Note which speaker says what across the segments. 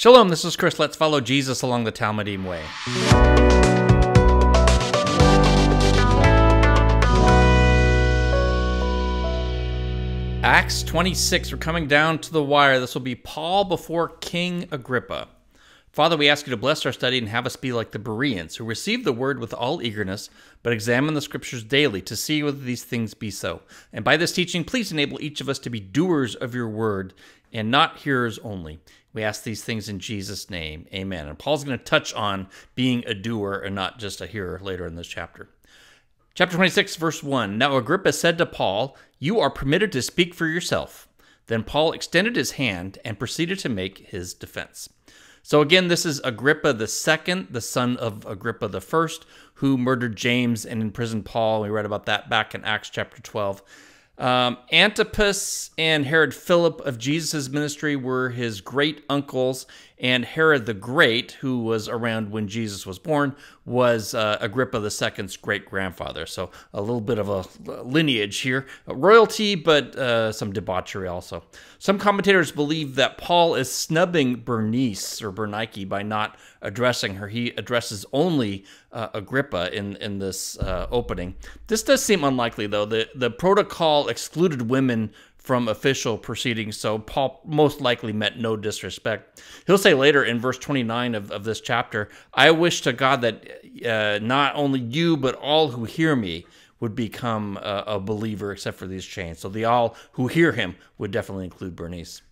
Speaker 1: Shalom, this is Chris. Let's follow Jesus along the Talmidim way. Acts 26, we're coming down to the wire. This will be Paul before King Agrippa. Father, we ask you to bless our study and have us be like the Bereans, who receive the word with all eagerness, but examine the scriptures daily to see whether these things be so. And by this teaching, please enable each of us to be doers of your word and not hearers only. We ask these things in Jesus' name. Amen. And Paul's going to touch on being a doer and not just a hearer later in this chapter. Chapter 26, verse 1 Now Agrippa said to Paul, You are permitted to speak for yourself. Then Paul extended his hand and proceeded to make his defense. So again, this is Agrippa the second, the son of Agrippa the first, who murdered James and imprisoned Paul. We read about that back in Acts chapter 12. Um, Antipas and Herod Philip of Jesus' ministry were his great uncles, and Herod the Great, who was around when Jesus was born, was uh, Agrippa II's great grandfather. So a little bit of a lineage here, royalty, but uh, some debauchery also. Some commentators believe that Paul is snubbing Bernice or Bernike by not addressing her. He addresses only uh, Agrippa in in this uh, opening. This does seem unlikely, though. the The protocol excluded women from official proceedings, so Paul most likely meant no disrespect. He'll say later in verse 29 of, of this chapter, I wish to God that uh, not only you, but all who hear me would become a, a believer except for these chains. So the all who hear him would definitely include Bernice.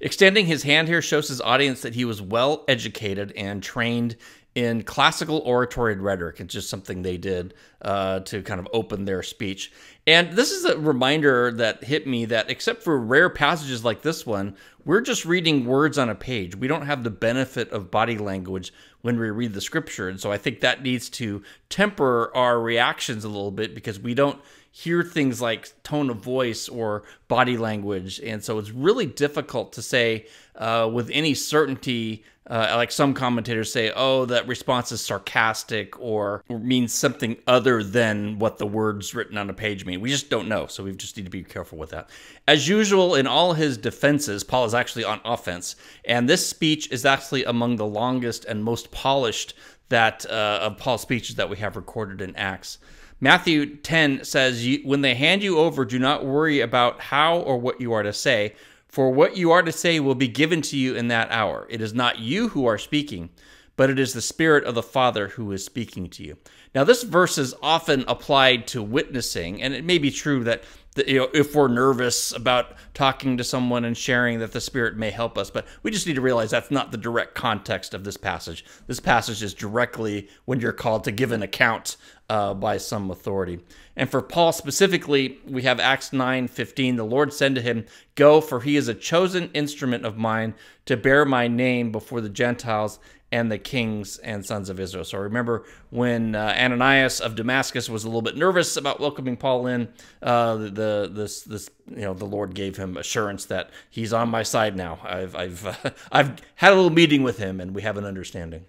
Speaker 1: Extending his hand here shows his audience that he was well educated and trained in classical oratory and rhetoric. It's just something they did uh, to kind of open their speech. And this is a reminder that hit me that except for rare passages like this one, we're just reading words on a page. We don't have the benefit of body language when we read the scripture. And so I think that needs to temper our reactions a little bit because we don't hear things like tone of voice or body language. And so it's really difficult to say uh, with any certainty uh, like some commentators say, oh, that response is sarcastic or, means something other than what the words written on a page mean. We just don't know, so we just need to be careful with that. As usual, in all his defenses, Paul is actually on offense, and this speech is actually among the longest and most polished that uh, of Paul's speeches that we have recorded in Acts. Matthew 10 says, When they hand you over, do not worry about how or what you are to say for what you are to say will be given to you in that hour. It is not you who are speaking, but it is the Spirit of the Father who is speaking to you. Now, this verse is often applied to witnessing, and it may be true that you know, if we're nervous about talking to someone and sharing, that the Spirit may help us. But we just need to realize that's not the direct context of this passage. This passage is directly when you're called to give an account uh, by some authority. And for Paul specifically, we have Acts 9 15. The Lord said to him, Go, for he is a chosen instrument of mine to bear my name before the Gentiles and the kings and sons of Israel. So remember when uh, Ananias of Damascus was a little bit nervous about welcoming Paul in, uh, the this this you know the Lord gave him assurance that he's on my side now. I've I've uh, I've had a little meeting with him and we have an understanding.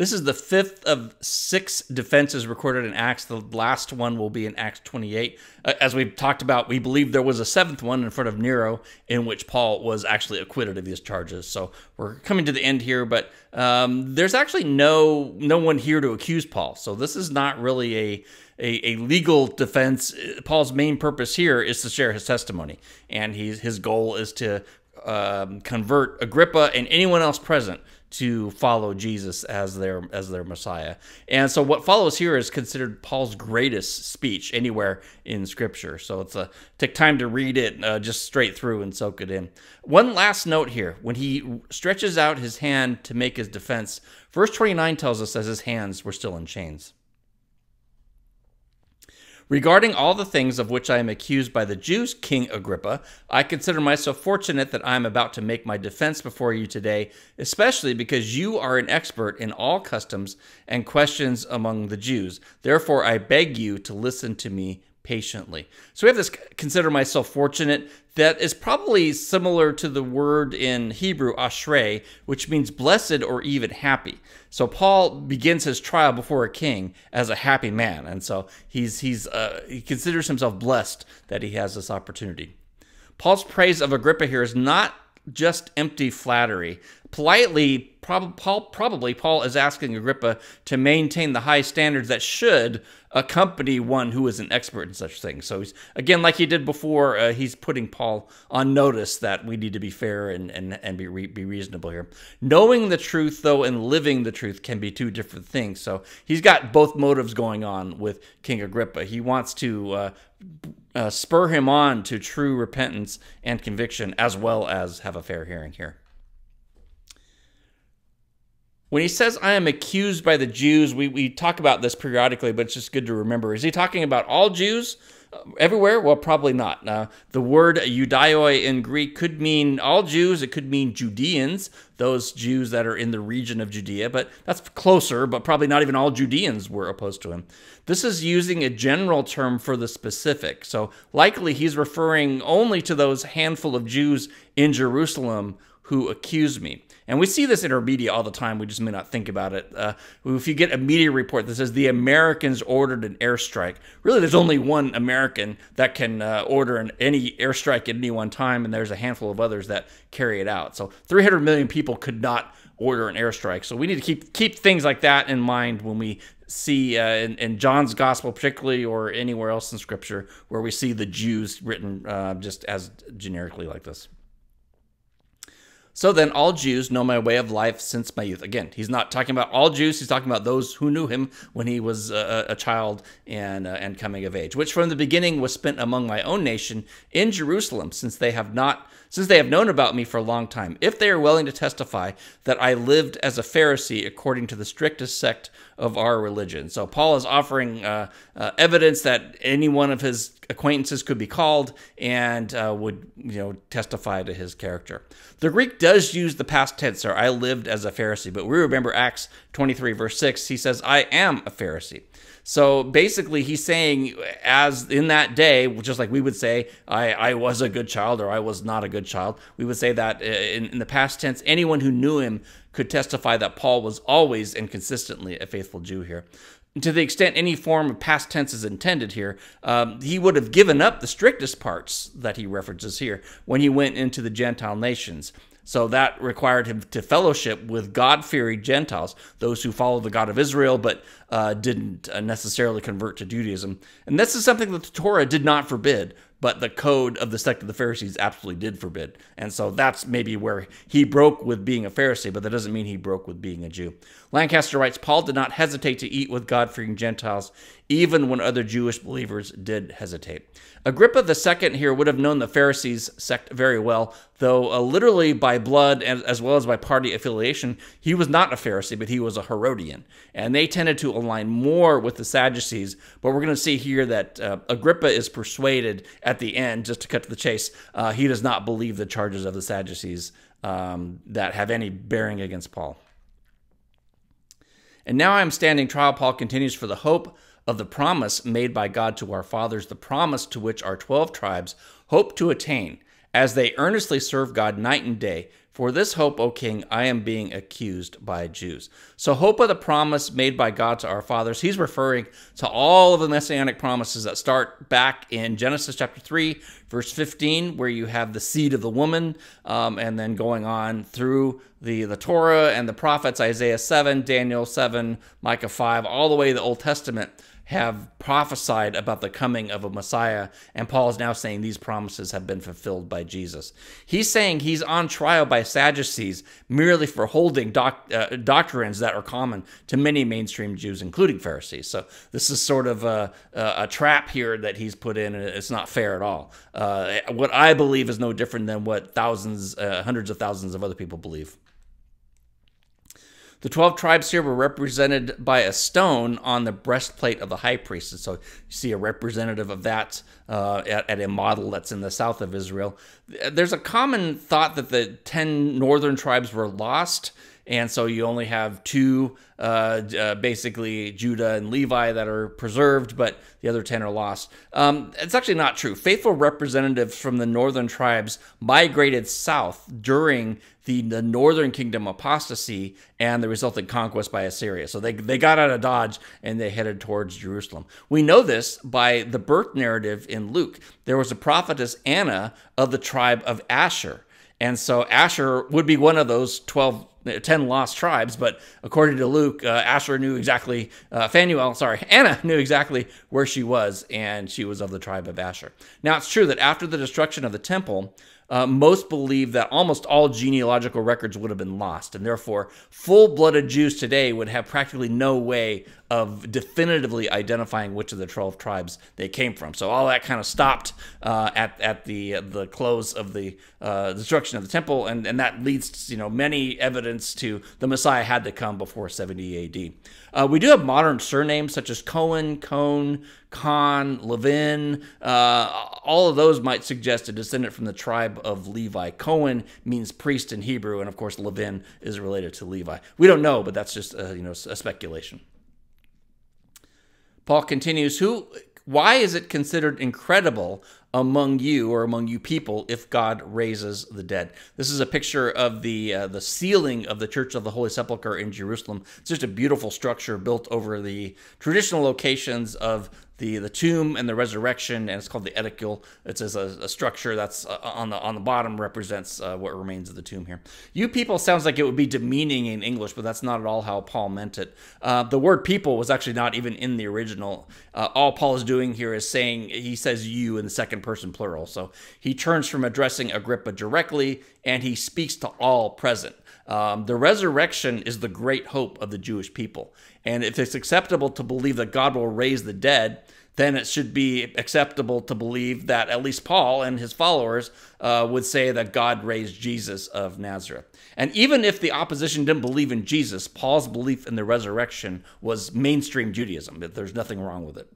Speaker 1: This is the fifth of six defenses recorded in Acts. The last one will be in Acts 28. Uh, as we've talked about, we believe there was a seventh one in front of Nero in which Paul was actually acquitted of these charges. So we're coming to the end here, but um, there's actually no no one here to accuse Paul. So this is not really a a, a, legal defense. Paul's main purpose here is to share his testimony, and he's, his goal is to um, convert Agrippa and anyone else present to follow Jesus as their as their Messiah. And so what follows here is considered Paul's greatest speech anywhere in Scripture. So it's a take time to read it uh, just straight through and soak it in. One last note here: when he stretches out his hand to make his defense, verse twenty nine tells us that his hands were still in chains. Regarding all the things of which I am accused by the Jews, King Agrippa, I consider myself fortunate that I am about to make my defense before you today, especially because you are an expert in all customs and questions among the Jews. Therefore, I beg you to listen to me patiently. So we have this consider myself fortunate that is probably similar to the word in Hebrew ashrei, which means blessed or even happy. So Paul begins his trial before a king as a happy man, and so he's he's uh, he considers himself blessed that he has this opportunity. Paul's praise of Agrippa here is not just empty flattery. Politely, prob- Paul, probably Paul is asking Agrippa to maintain the high standards that should accompany one who is an expert in such things. So he's again, like he did before, uh, he's putting Paul on notice that we need to be fair and and, and be re- be reasonable here. Knowing the truth though and living the truth can be two different things. So he's got both motives going on with King Agrippa. He wants to uh, uh, spur him on to true repentance and conviction, as well as have a fair hearing here. When he says, I am accused by the Jews, we, we talk about this periodically, but it's just good to remember. Is he talking about all Jews uh, everywhere? Well, probably not. Uh, the word Judaioi in Greek could mean all Jews, it could mean Judeans, those Jews that are in the region of Judea, but that's closer, but probably not even all Judeans were opposed to him. This is using a general term for the specific. So likely he's referring only to those handful of Jews in Jerusalem who accuse me. And we see this in our media all the time. We just may not think about it. Uh, if you get a media report that says the Americans ordered an airstrike, really there's only one American that can uh, order an, any airstrike at any one time, and there's a handful of others that carry it out. So 300 million people could not order an airstrike. So we need to keep keep things like that in mind when we see uh, in, in, John's gospel, particularly, or anywhere else in Scripture, where we see the Jews written uh, just as generically like this. So then, all Jews know my way of life since my youth. Again, he's not talking about all Jews. He's talking about those who knew him when he was a, a child and uh, and coming of age, which from the beginning was spent among my own nation in Jerusalem, since they have not since they have known about me for a long time. If they are willing to testify that I lived as a Pharisee according to the strictest sect of our religion. So Paul is offering uh, uh, evidence that any one of his acquaintances could be called and uh, would you know testify to his character. The Greek does use the past tense, or I lived as a Pharisee, but we remember Acts 23 verse 6. He says, "I am a Pharisee." So basically, he's saying, as in that day, just like we would say, I, I was a good child or I was not a good child, we would say that uh, in, in the past tense, anyone who knew him could testify that Paul was always and consistently a faithful Jew here. To the extent any form of past tense is intended here, um, he would have given up the strictest parts that he references here when he went into the Gentile nations. So that required him to fellowship with God fearing Gentiles, those who follow the God of Israel but uh, didn't uh, necessarily convert to Judaism. And this is something that the Torah did not forbid, but the code of the sect of the Pharisees absolutely did forbid. And so that's maybe where he broke with being a Pharisee, but that doesn't mean he broke with being a Jew. Lancaster writes Paul did not hesitate to eat with God fearing Gentiles, even when other Jewish believers did hesitate. Agrippa II here would have known the Pharisees sect very well, though uh, literally by blood and as well as by party affiliation, he was not a Pharisee, but he was a Herodian. And they tended to align more with the Sadducees. But we're going to see here that uh, Agrippa is persuaded at the end, just to cut to the chase, uh, he does not believe the charges of the Sadducees um, that have any bearing against Paul. And now I am standing trial, Paul continues, for the hope of the promise made by God to our fathers, the promise to which our 12 tribes hope to attain as they earnestly serve God night and day. For this hope, O king, I am being accused by Jews. So, hope of the promise made by God to our fathers, he's referring to all of the messianic promises that start back in Genesis chapter 3, verse 15, where you have the seed of the woman, um, and then going on through the, the Torah and the prophets, Isaiah 7, Daniel 7, Micah 5, all the way to the Old Testament have prophesied about the coming of a Messiah, and Paul is now saying these promises have been fulfilled by Jesus. He's saying he's on trial by Sadducees merely for holding doc, uh, doctrines that are common to many mainstream Jews, including Pharisees. So this is sort of a, a, trap here that he's put in, and it's not fair at all. Uh, what I believe is no different than what thousands, uh, hundreds of thousands of other people believe. The 12 tribes here were represented by a stone on the breastplate of the high priest. And so you see a representative of that uh, at, at, a model that's in the south of Israel. There's a common thought that the 10 northern tribes were lost and so you only have two, uh, uh, basically Judah and Levi, that are preserved, but the other 10 are lost. Um, it's actually not true. Faithful representatives from the northern tribes migrated south during the, the northern kingdom apostasy and the resulting conquest by Assyria. So they, they got out of Dodge and they headed towards Jerusalem. We know this by the birth narrative in Luke. There was a prophetess Anna of the tribe of Asher. And so Asher would be one of those 12 10 lost tribes, but according to Luke, uh, Asher knew exactly, uh, Phanuel, sorry, Anna knew exactly where she was, and she was of the tribe of Asher. Now, it's true that after the destruction of the temple, uh, most believe that almost all genealogical records would have been lost, and therefore, full blooded Jews today would have practically no way of definitively identifying which of the 12 tribes they came from. So all that kind of stopped uh, at, at the the close of the uh, destruction of the temple, and, and that leads you know many evidence to the Messiah had to come before 70 AD. Uh, we do have modern surnames such as Cohen, Cohn, Khan, Levin. Uh, all of those might suggest a descendant from the tribe of Levi. Cohen means priest in Hebrew, and of course Levin is related to Levi. We don't know, but that's just you know a speculation. Paul continues, "Who why is it considered incredible among you or among you people if God raises the dead. This is a picture of the uh, the ceiling of the Church of the Holy Sepulchre in Jerusalem. It's just a beautiful structure built over the traditional locations of the the tomb and the resurrection, and it's called the edicule. It's a, a structure that's uh, on the on the bottom represents uh, what remains of the tomb here. You people sounds like it would be demeaning in English, but that's not at all how Paul meant it. Uh, the word people was actually not even in the original. Uh, all Paul is doing here is saying he says you in the second person plural. So he turns from addressing Agrippa directly and he speaks to all present. Um, the resurrection is the great hope of the Jewish people. And if it's acceptable to believe that God will raise the dead, then it should be acceptable to believe that at least Paul and his followers uh, would say that God raised Jesus of Nazareth. And even if the opposition didn't believe in Jesus, Paul's belief in the resurrection was mainstream Judaism. There's nothing wrong with it.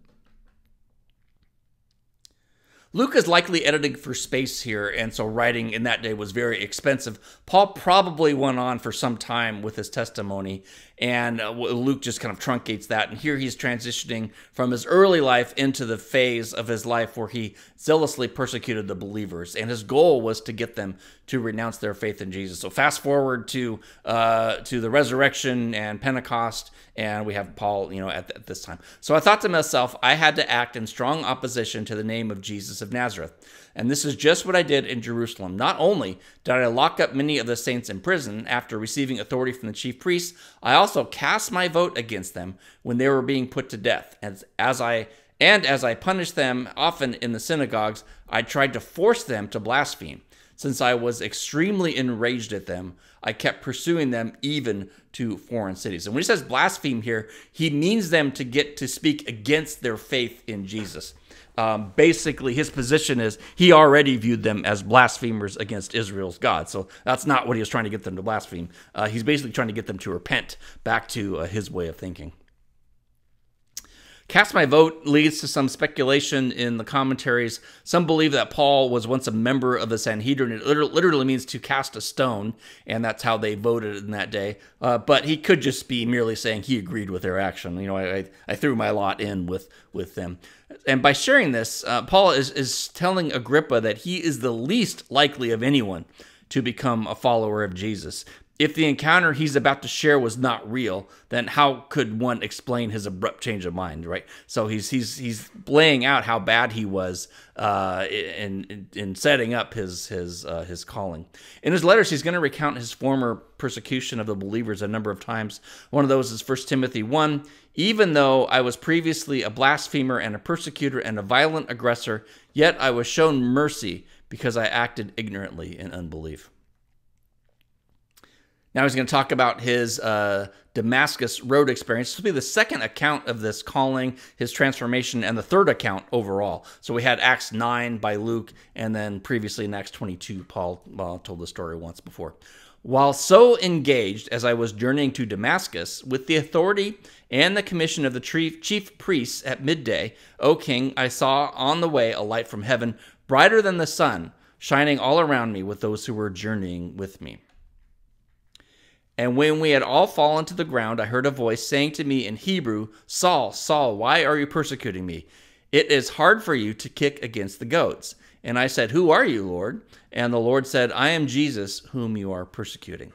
Speaker 1: Luke is likely editing for space here, and so writing in that day was very expensive. Paul probably went on for some time with his testimony, and uh, Luke just kind of truncates that. And here he's transitioning from his early life into the phase of his life where he zealously persecuted the believers, and his goal was to get them to renounce their faith in Jesus. So fast forward to uh, to the resurrection and Pentecost, and we have Paul, you know, at, at this time. So I thought to myself, I had to act in strong opposition to the name of Jesus of Nazareth. And this is just what I did in Jerusalem. Not only did I lock up many of the saints in prison after receiving authority from the chief priests, I also cast my vote against them when they were being put to death. As, as I and as I punished them often in the synagogues, I tried to force them to blaspheme. Since I was extremely enraged at them, I kept pursuing them even to foreign cities. And when he says blaspheme here, he means them to get to speak against their faith in Jesus um, basically his position is he already viewed them as blasphemers against Israel's God. So that's not what he was trying to get them to blaspheme. Uh, he's basically trying to get them to repent back to uh, his way of thinking. Cast My Vote leads to some speculation in the commentaries. Some believe that Paul was once a member of the Sanhedrin. It literally means to cast a stone, and that's how they voted in that day. Uh, but he could just be merely saying he agreed with their action. You know, I, I threw my lot in with, with them. And by sharing this, uh, Paul is, is telling Agrippa that he is the least likely of anyone to become a follower of Jesus if the encounter he's about to share was not real, then how could one explain his abrupt change of mind, right? So he's he's he's laying out how bad he was uh, in, in setting up his his uh, his calling. In his letters, he's going to recount his former persecution of the believers a number of times. One of those is 1 Timothy one. Even though I was previously a blasphemer and a persecutor and a violent aggressor, yet I was shown mercy because I acted ignorantly in unbelief. Now he's going to talk about his uh, Damascus road experience. This will be the second account of this calling, his transformation, and the third account overall. So we had Acts 9 by Luke, and then previously in Acts 22, Paul uh, told the story once before. While so engaged as I was journeying to Damascus, with the authority and the commission of the chief priests at midday, O king, I saw on the way a light from heaven, brighter than the sun, shining all around me with those who were journeying with me. And when we had all fallen to the ground, I heard a voice saying to me in Hebrew, Saul, Saul, why are you persecuting me? It is hard for you to kick against the goads. And I said, Who are you, Lord? And the Lord said, I am Jesus, whom you are persecuting.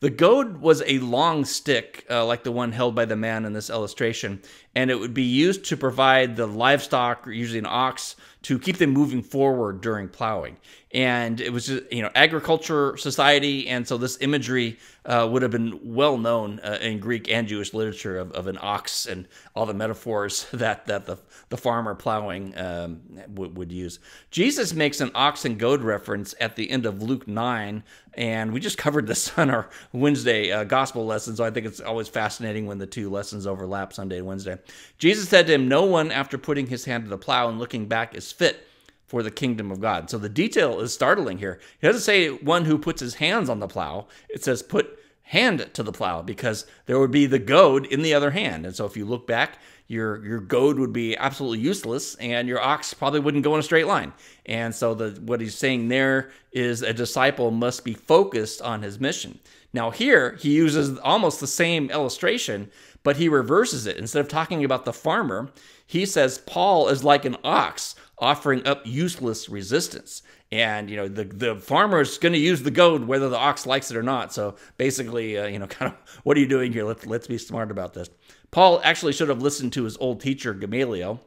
Speaker 1: The goad was a long stick, uh, like the one held by the man in this illustration, and it would be used to provide the livestock, usually an ox, to keep them moving forward during plowing. And it was just, you know, agriculture society. And so this imagery uh, would have been well known uh, in Greek and Jewish literature of, of, an ox and all the metaphors that, that the, the farmer plowing um, would, use. Jesus makes an ox and goad reference at the end of Luke 9. And we just covered this on our Wednesday uh, gospel lesson. So I think it's always fascinating when the two lessons overlap Sunday and Wednesday. Jesus said to him, No one, after putting his hand to the plow and looking back, is fit for the kingdom of God. So the detail is startling here. He doesn't say one who puts his hands on the plow, it says put hand to the plow because there would be the goad in the other hand. And so if you look back, your your goad would be absolutely useless and your ox probably wouldn't go in a straight line. And so the what he's saying there is a disciple must be focused on his mission. Now here he uses almost the same illustration, but he reverses it. Instead of talking about the farmer, he says Paul is like an ox offering up useless resistance. And you know the the farmer is going to use the goad whether the ox likes it or not. So basically, uh, you know, kind of what are you doing here? Let's let's be smart about this. Paul actually should have listened to his old teacher Gamaliel.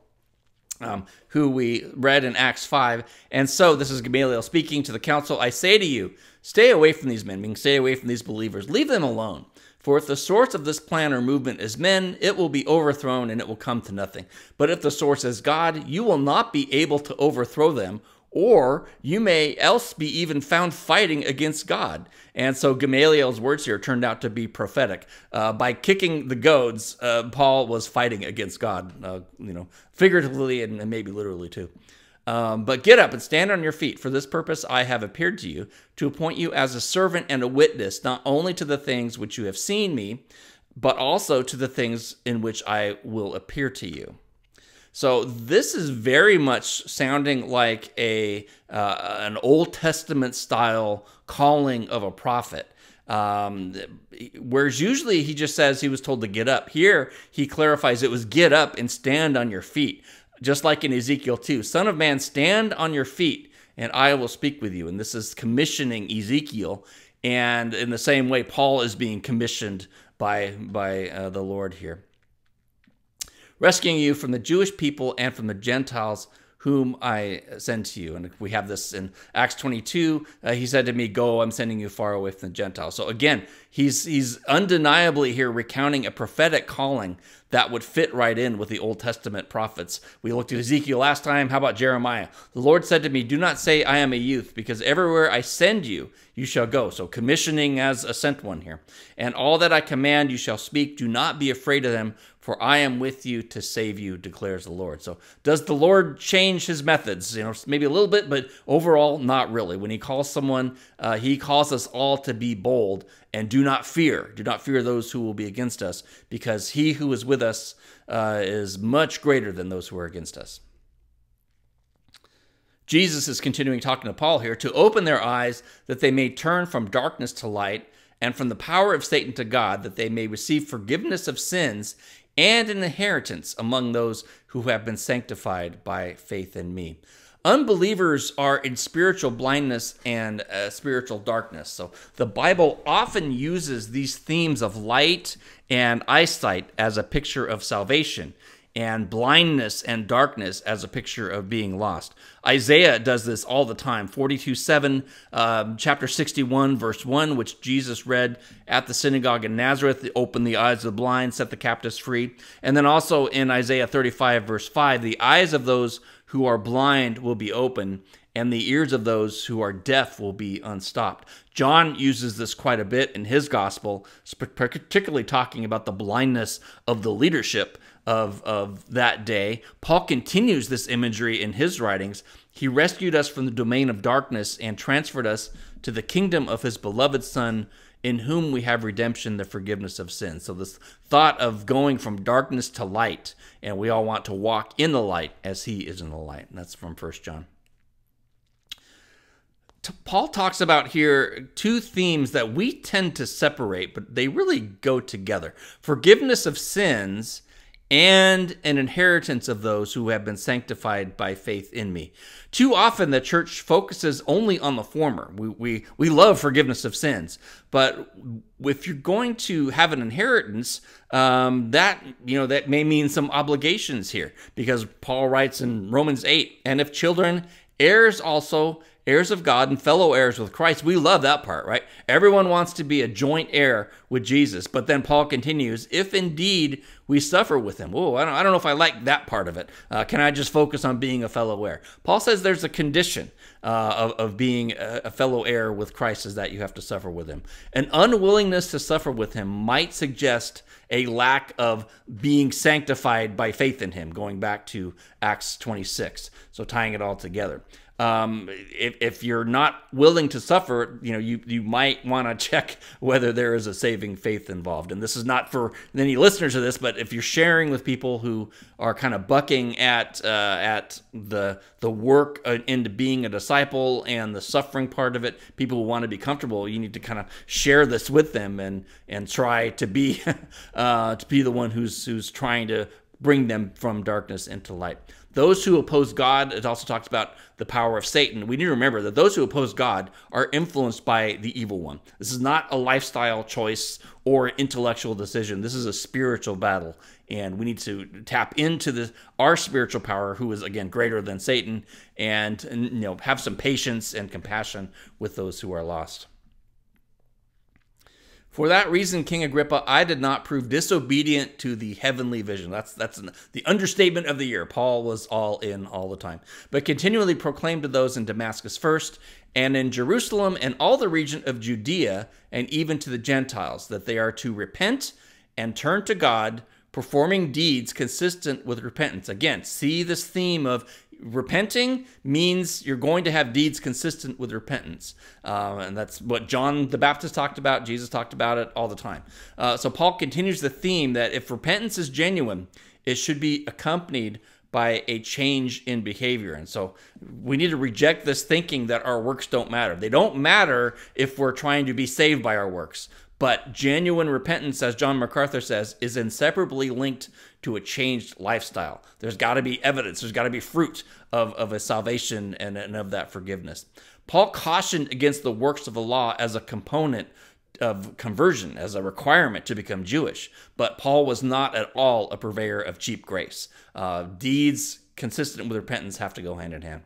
Speaker 1: Um, who we read in Acts 5. And so, this is Gamaliel speaking to the council. I say to you, stay away from these men, meaning stay away from these believers. Leave them alone. For if the source of this plan or movement is men, it will be overthrown and it will come to nothing. But if the source is God, you will not be able to overthrow them, or you may else be even found fighting against God. And so Gamaliel's words here turned out to be prophetic. Uh, by kicking the goads, uh, Paul was fighting against God, uh, you know, figuratively and, and maybe literally too. Um, but get up and stand on your feet. For this purpose I have appeared to you, to appoint you as a servant and a witness, not only to the things which you have seen me, but also to the things in which I will appear to you. So this is very much sounding like a uh, an Old Testament style calling of a prophet. Um, whereas usually he just says he was told to get up. Here he clarifies it was get up and stand on your feet just like in Ezekiel 2 Son of man, stand on your feet, and I will speak with you. And this is commissioning Ezekiel. And in the same way, Paul is being commissioned by, by uh, the Lord here. Rescuing you from the Jewish people and from the Gentiles whom I send to you. And we have this in Acts 22. Uh, he said to me, Go, I'm sending you far away from the Gentiles. So again, he's, he's undeniably here recounting a prophetic calling that would fit right in with the Old Testament prophets. We looked at Ezekiel last time. How about Jeremiah? The Lord said to me, Do not say, I am a youth, because everywhere I send you, you shall go. So, commissioning as a sent one here. And all that I command you shall speak. Do not be afraid of them, for I am with you to save you, declares the Lord. So, does the Lord change his methods? You know, maybe a little bit, but overall, not really. When he calls someone, uh, he calls us all to be bold and do not fear. Do not fear those who will be against us, because he who is with us uh, is much greater than those who are against us. Jesus is continuing talking to Paul here to open their eyes that they may turn from darkness to light and from the power of Satan to God, that they may receive forgiveness of sins and an inheritance among those who have been sanctified by faith in me. Unbelievers are in spiritual blindness and uh, spiritual darkness. So the Bible often uses these themes of light and eyesight as a picture of salvation and blindness and darkness as a picture of being lost. Isaiah does this all the time. 42 7, um, chapter 61, verse 1, which Jesus read at the synagogue in Nazareth, open the eyes of the blind, set the captives free. And then also in Isaiah 35, verse 5, the eyes of those who are blind will be open, and the ears of those who are deaf will be unstopped. John uses this quite a bit in his gospel, particularly talking about the blindness of the leadership of, of that day. Paul continues this imagery in his writings. He rescued us from the domain of darkness and transferred us to the kingdom of his beloved Son in whom we have redemption, the forgiveness of sins. So, this thought of going from darkness to light, and we all want to walk in the light as he is in the light. And that's from First John. Paul talks about here two themes that we tend to separate, but they really go together forgiveness of sins and an inheritance of those who have been sanctified by faith in me. Too often, the church focuses only on the former. We, we, we love forgiveness of sins, but if you're going to have an inheritance, um, that you know that may mean some obligations here, because Paul writes in Romans eight, and if children, heirs also heirs of God and fellow heirs with Christ. We love that part, right? Everyone wants to be a joint heir with Jesus. But then Paul continues, if indeed we suffer with him. Oh, I don't, I don't know if I like that part of it. Uh, can I just focus on being a fellow heir? Paul says there's a condition uh, of, of being a, a fellow heir with Christ is that you have to suffer with him. An unwillingness to suffer with him might suggest a lack of being sanctified by faith in him, going back to Acts 26. So tying it all together um, if, if you're not willing to suffer, you know, you, you might want to check whether there is a saving faith involved. And this is not for any listeners of this, but if you're sharing with people who are kind of bucking at uh, at the the work uh, into being a disciple and the suffering part of it, people who want to be comfortable, you need to kind of share this with them and and try to be uh, to be the one who's who's trying to bring them from darkness into light. Those who oppose God, it also talks about the power of Satan. We need to remember that those who oppose God are influenced by the evil one. This is not a lifestyle choice or intellectual decision. This is a spiritual battle. And we need to tap into the our spiritual power, who is again greater than Satan, and, and you know have some patience and compassion with those who are lost. For that reason, King Agrippa, I did not prove disobedient to the heavenly vision. That's that's the understatement of the year. Paul was all in all the time, but continually proclaimed to those in Damascus first, and in Jerusalem and all the region of Judea, and even to the Gentiles, that they are to repent and turn to God, performing deeds consistent with repentance. Again, see this theme of repenting means you're going to have deeds consistent with repentance. Uh, and that's what John the Baptist talked about. Jesus talked about it all the time. Uh, so Paul continues the theme that if repentance is genuine, it should be accompanied by a change in behavior. And so we need to reject this thinking that our works don't matter. They don't matter if we're trying to be saved by our works. But genuine repentance, as John MacArthur says, is inseparably linked to a changed lifestyle. There's got to be evidence, there's got to be fruit of, of a salvation and, and of that forgiveness. Paul cautioned against the works of the law as a component of conversion, as a requirement to become Jewish. But Paul was not at all a purveyor of cheap grace. Uh, deeds consistent with repentance have to go hand in hand.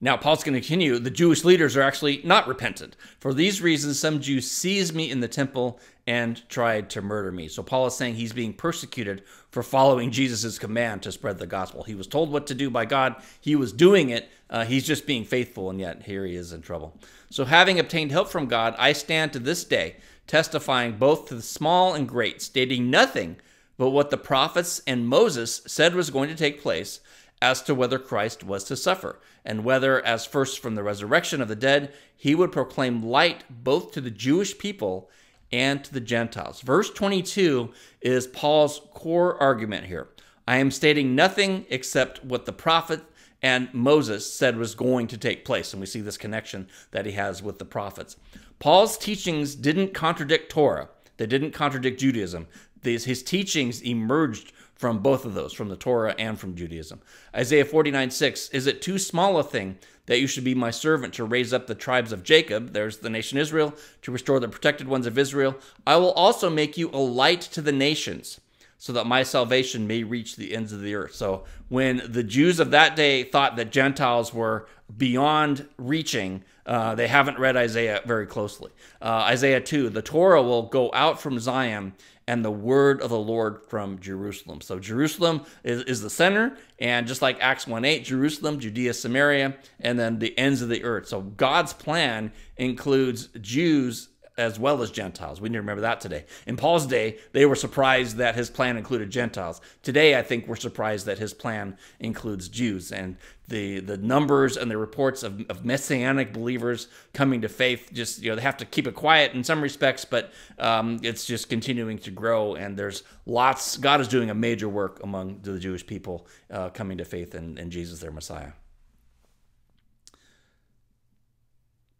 Speaker 1: Now, Paul's going to continue. The Jewish leaders are actually not repentant. For these reasons, some Jews seized me in the temple and tried to murder me. So, Paul is saying he's being persecuted for following Jesus' command to spread the gospel. He was told what to do by God, he was doing it. Uh, he's just being faithful, and yet here he is in trouble. So, having obtained help from God, I stand to this day testifying both to the small and great, stating nothing but what the prophets and Moses said was going to take place as to whether Christ was to suffer, and whether, as first from the resurrection of the dead, he would proclaim light both to the Jewish people and to the Gentiles. Verse 22 is Paul's core argument here. I am stating nothing except what the prophet and Moses said was going to take place. And we see this connection that he has with the prophets. Paul's teachings didn't contradict Torah, they didn't contradict Judaism. His teachings emerged from both of those, from the Torah and from Judaism. Isaiah 49 6 Is it too small a thing that you should be my servant to raise up the tribes of Jacob? There's the nation Israel, to restore the protected ones of Israel. I will also make you a light to the nations so that my salvation may reach the ends of the earth. So when the Jews of that day thought that Gentiles were beyond reaching, uh, they haven't read Isaiah very closely. Uh, Isaiah 2 The Torah will go out from Zion and the word of the Lord from Jerusalem. So Jerusalem is, is the center, and just like Acts 1 8, Jerusalem, Judea, Samaria, and then the ends of the earth. So God's plan includes Jews as well as Gentiles. We need to remember that today. In Paul's day, they were surprised that his plan included Gentiles. Today, I think we're surprised that his plan includes Jews. And the the numbers and the reports of, of messianic believers coming to faith just you know they have to keep it quiet in some respects, but um, it's just continuing to grow. And there's lots. God is doing a major work among the Jewish people uh, coming to faith in, in Jesus, their Messiah.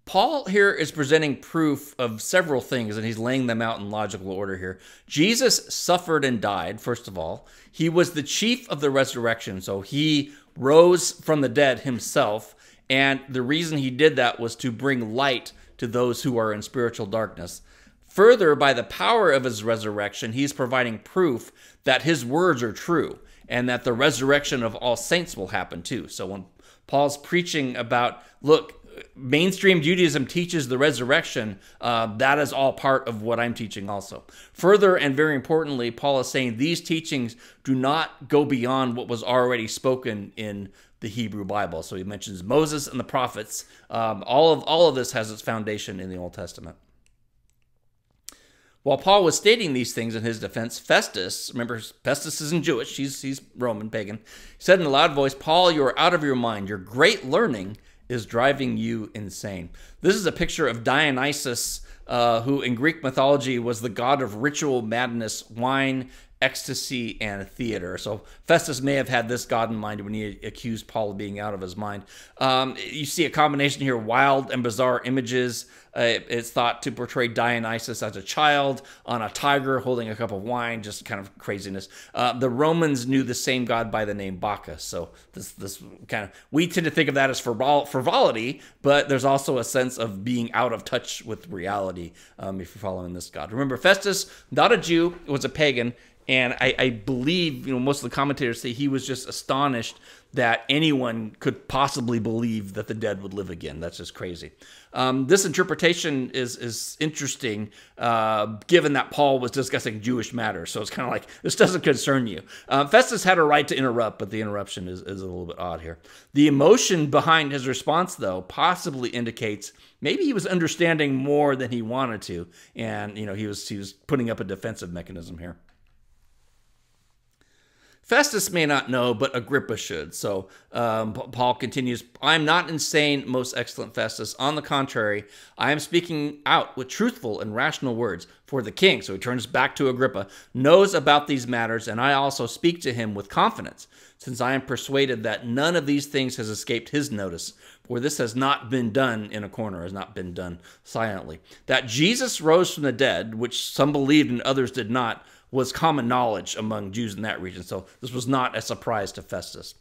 Speaker 1: Paul here is presenting proof of several things, and he's laying them out in logical order here. Jesus suffered and died, first of all. He was the chief of the resurrection, so he rose from the dead himself. And the reason he did that was to bring light to those who are in spiritual darkness. Further, by the power of his resurrection, he's providing proof that his words are true and that the resurrection of all saints will happen too. So when Paul's preaching about, look, mainstream Judaism teaches the resurrection, uh, that is all part of what I'm teaching also. Further, and very importantly, Paul is saying these teachings do not go beyond what was already spoken in the Hebrew Bible. So he mentions Moses and the prophets. Um, all of all of this has its foundation in the Old Testament. While Paul was stating these things in his defense, Festus, remember Festus isn't Jewish, he's, he's Roman, pagan, said in a loud voice, Paul, you are out of your mind. Your great learning is driving you insane. This is a picture of Dionysus, uh, who in Greek mythology was the god of ritual madness, wine, ecstasy, and theater. So Festus may have had this god in mind when he accused Paul of being out of his mind. Um, you see a combination here wild and bizarre images uh, it's thought to portray Dionysus as a child on a tiger holding a cup of wine, just kind of craziness. Uh, the Romans knew the same god by the name Bacchus, so this this kind of we tend to think of that as frivolity, but there's also a sense of being out of touch with reality um, if you're following this god. Remember, Festus, not a Jew, was a pagan, and I, I, believe, you know, most of the commentators say he was just astonished that anyone could possibly believe that the dead would live again. That's just crazy. Um, this interpretation is is interesting, uh, given that Paul was discussing Jewish matters. So it's kind of like this doesn't concern you. Uh, Festus had a right to interrupt, but the interruption is, is a little bit odd here. The emotion behind his response, though, possibly indicates maybe he was understanding more than he wanted to, and you know he was he was putting up a defensive mechanism here. Festus may not know, but Agrippa should. So um, Paul continues I am not insane, most excellent Festus. On the contrary, I am speaking out with truthful and rational words. For the king, so he turns back to Agrippa, knows about these matters, and I also speak to him with confidence, since I am persuaded that none of these things has escaped his notice. For this has not been done in a corner, has not been done silently. That Jesus rose from the dead, which some believed and others did not was common knowledge among Jews in that region, so this was not a surprise to Festus.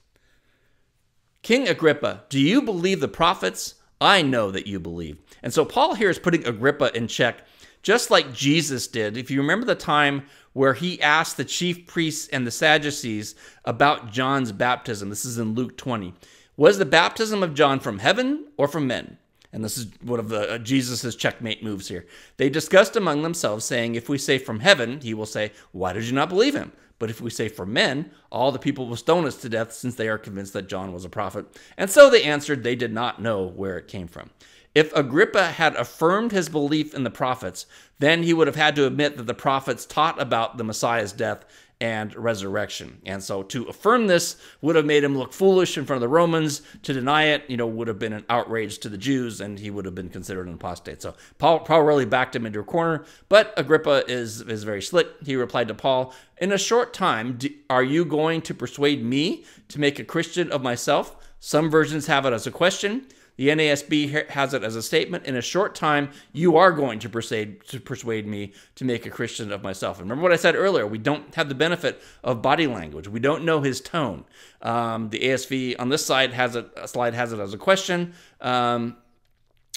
Speaker 1: King Agrippa, do you believe the prophets? I know that you believe. And so Paul here is putting Agrippa in check, just like Jesus did. If you remember the time where he asked the chief priests and the Sadducees about John's baptism, this is in Luke 20. Was the baptism of John from heaven or from men? And this is one of the uh, Jesus's checkmate moves here. They discussed among themselves, saying, If we say from heaven, he will say, Why did you not believe him? But if we say from men, all the people will stone us to death, since they are convinced that John was a prophet. And so they answered, They did not know where it came from. If Agrippa had affirmed his belief in the prophets, then he would have had to admit that the prophets taught about the Messiah's death and resurrection. And so to affirm this would have made him look foolish in front of the Romans. To deny it, you know, would have been an outrage to the Jews, and he would have been considered an apostate. So Paul, Paul really backed him into a corner. But Agrippa is is very slick. He replied to Paul, "In a short time, are you going to persuade me to make a Christian of myself?" Some versions have it as a question. The NASB has it as a statement. In a short time, you are going to persuade to persuade me to make a Christian of myself. And remember what I said earlier. We don't have the benefit of body language. We don't know his tone. Um, the ASV on this side has it. A slide has it as a question. Um,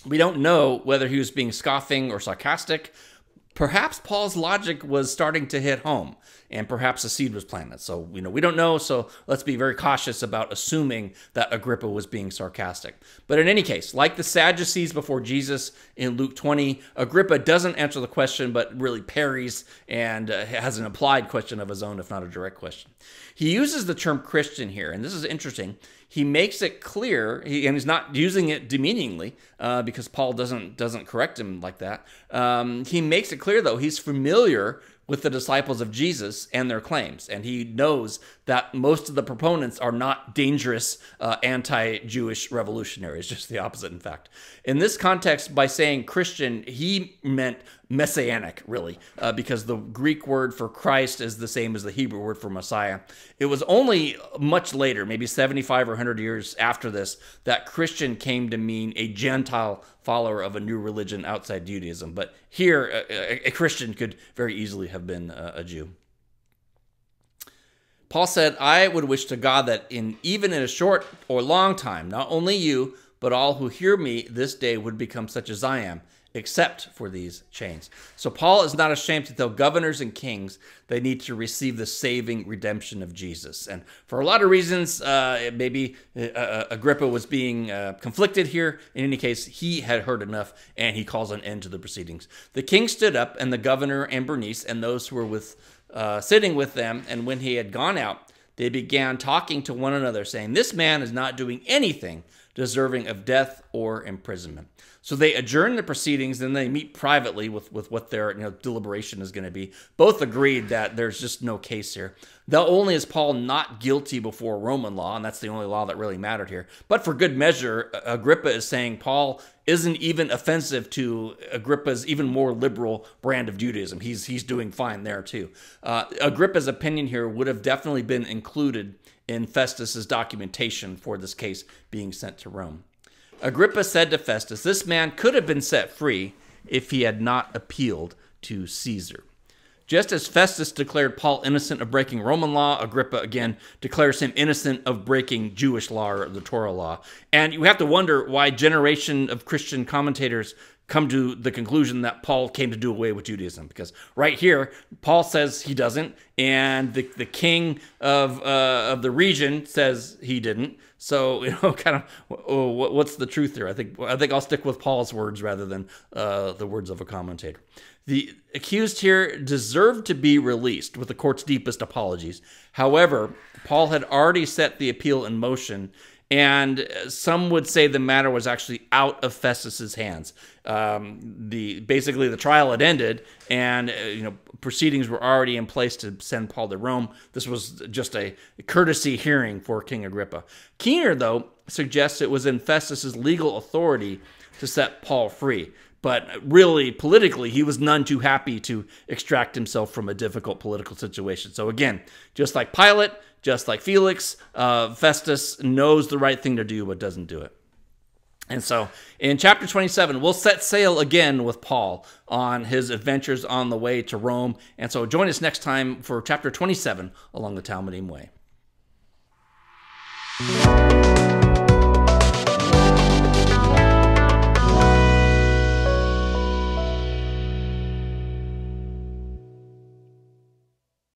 Speaker 1: we don't know whether he was being scoffing or sarcastic. Perhaps Paul's logic was starting to hit home and perhaps a seed was planted. So, you know, we don't know, so let's be very cautious about assuming that Agrippa was being sarcastic. But in any case, like the Sadducees before Jesus in Luke 20, Agrippa doesn't answer the question, but really parries and uh, has an applied question of his own, if not a direct question. He uses the term Christian here, and this is interesting. He makes it clear, he, and he's not using it demeaningly uh, because Paul doesn't doesn't correct him like that. Um, he makes it clear, though, he's familiar with the disciples of Jesus and their claims. And he knows that most of the proponents are not dangerous uh, anti Jewish revolutionaries, just the opposite, in fact. In this context, by saying Christian, he meant messianic, really, uh, because the Greek word for Christ is the same as the Hebrew word for Messiah. It was only much later, maybe 75 or 100 years after this, that Christian came to mean a Gentile follower of a new religion outside Judaism. But here, a, a Christian could very easily have been a, a Jew. Paul said, I would wish to God that in even in a short or long time, not only you, but all who hear me this day would become such as I am, except for these chains. So Paul is not ashamed to tell governors and kings they need to receive the saving redemption of Jesus. And for a lot of reasons, uh, maybe uh, uh, Agrippa was being uh, conflicted here. In any case, he had heard enough and he calls an end to the proceedings. The king stood up, and the governor and Bernice and those who were with uh, sitting with them, and when he had gone out, they began talking to one another, saying, This man is not doing anything deserving of death or imprisonment. So they adjourn the proceedings, then they meet privately with, with what their you know, deliberation is going to be. Both agreed that there's just no case here. Not only is Paul not guilty before Roman law, and that's the only law that really mattered here, but for good measure, Agrippa is saying Paul isn't even offensive to Agrippa's even more liberal brand of Judaism. He's he's doing fine there too. Uh, Agrippa's opinion here would have definitely been included in Festus's documentation for this case being sent to Rome. Agrippa said to Festus, This man could have been set free if he had not appealed to Caesar. Just as Festus declared Paul innocent of breaking Roman law, Agrippa again declares him innocent of breaking Jewish law or the Torah law. And you have to wonder why generation of Christian commentators come to the conclusion that Paul came to do away with Judaism. Because right here, Paul says he doesn't, and the, the king of, uh, of the region says he didn't. So you know, kind of, oh, what's the truth there? I think I think I'll stick with Paul's words rather than uh, the words of a commentator. The accused here deserved to be released with the court's deepest apologies. However, Paul had already set the appeal in motion, and some would say the matter was actually out of Festus's hands. Um, the basically the trial had ended, and uh, you know proceedings were already in place to send Paul to Rome. This was just a courtesy hearing for King Agrippa. Keener, though, suggests it was in Festus's legal authority to set Paul free. But really, politically, he was none too happy to extract himself from a difficult political situation. So, again, just like Pilate, just like Felix, uh, Festus knows the right thing to do, but doesn't do it. And so in chapter 27, we'll set sail again with Paul on his adventures on the way to Rome. And so join us next time for chapter 27 along the Talmidim Way.